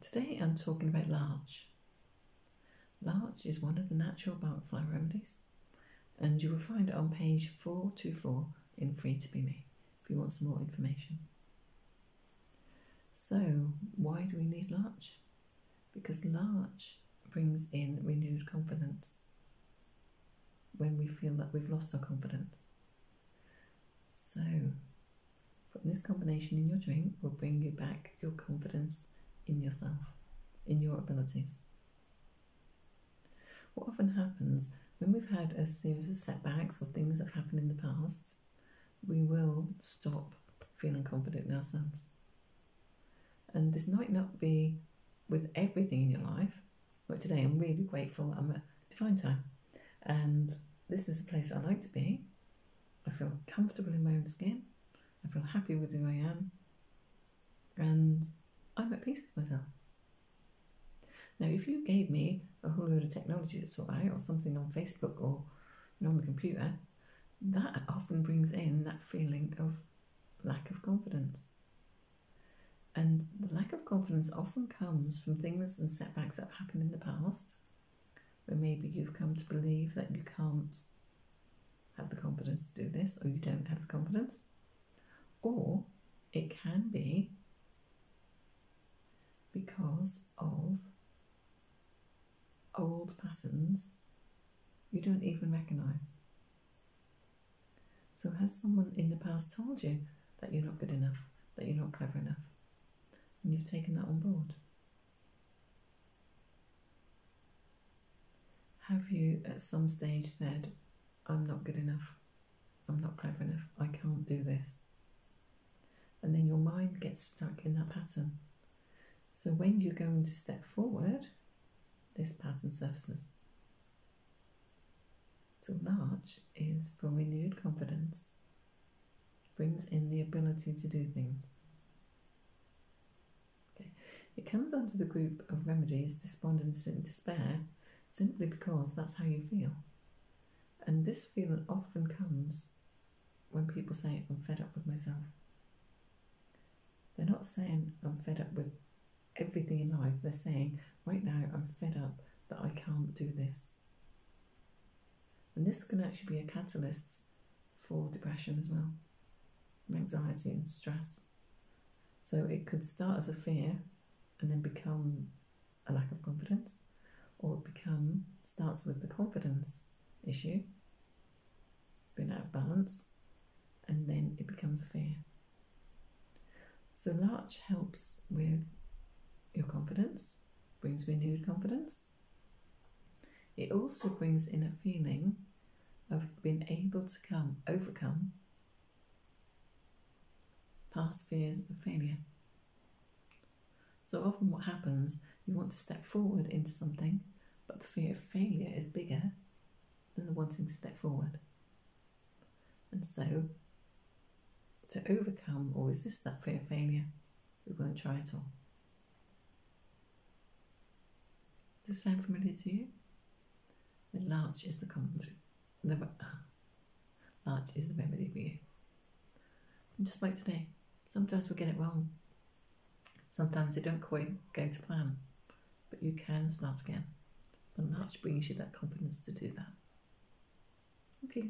Today I'm talking about larch. Larch is one of the natural Bach flower remedies, and you will find it on page 424 in Free to Be Me if you want some more information. So, why do we need larch? Because larch brings in renewed confidence when we feel that we've lost our confidence. So, putting this combination in your drink will bring you back your confidence in yourself, in your abilities. What often happens when we've had a series of setbacks or things that have happened in the past, we will stop feeling confident in ourselves. And this might not be with everything in your life, but today I'm really grateful. I'm at Divine Time, and this is a place I like to be. I feel comfortable in my own skin. I feel happy with who I am, Myself. Uh, now, if you gave me a whole load of technology to sort out, or something on Facebook or on the computer, that often brings in that feeling of lack of confidence. And the lack of confidence often comes from things and setbacks that have happened in the past, where maybe you've come to believe that you can't have the confidence to do this, or you don't have the confidence. Or it can be because of old patterns you don't even recognize. So, has someone in the past told you that you're not good enough, that you're not clever enough, and you've taken that on board? Have you at some stage said, I'm not good enough, I'm not clever enough, I can't do this? And then your mind gets stuck in that pattern. So when you're going to step forward, this pattern surfaces. So Larch is for renewed confidence, brings in the ability to do things. Okay. It comes under the group of remedies, despondency and despair, simply because that's how you feel. And this feeling often comes when people say, I'm fed up with myself. They're not saying, I'm fed up with everything in life. They're saying, right now, I'm fed up that I can't do this. And this can actually be a catalyst for depression as well, and anxiety and stress. So it could start as a fear and then become a lack of confidence, or it become starts with the confidence issue, being out of balance, and then it becomes a fear. So Larch helps with your confidence, brings renewed confidence. It also brings in a feeling of being able to come, overcome past fears of failure. So often what happens, you want to step forward into something, but the fear of failure is bigger than the wanting to step forward. And so to overcome or resist that fear of failure, we won't try at all. This sound familiar to you? Then larch is the common, the, larch is the remedy for you. And just like today, sometimes we get it wrong. Sometimes they don't quite go to plan, but you can start again. But larch brings you that confidence to do that. Okay.